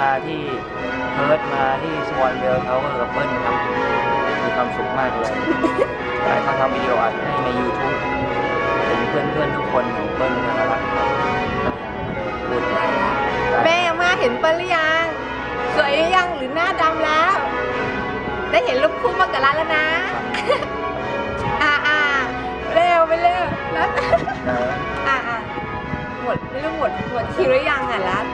มาที่เพิร์ดมาที่สวอนเบลเขาก็กับเปิ้ลครับมีความสุขมากเลยแต่เขาทำวิดีโออัดให้ใน YouTube เป็นเพื่อนๆทุกคนของเปิ้ลน่ารักครับพูดด้แม่มาเห็นเปิ้ลหรือยัง สวยหรือยังหรือหน้าดำแล้ว ได้เห็นรูปคู่มากับราแล้วนะอ่าอ่าเร็วไปเร็วแล้วอ่าอ่าหมดไม่รู้หมดหมดคิวหรือยังอะรัฐ